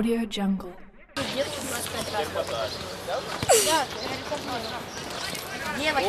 Audio Jungle. Делай,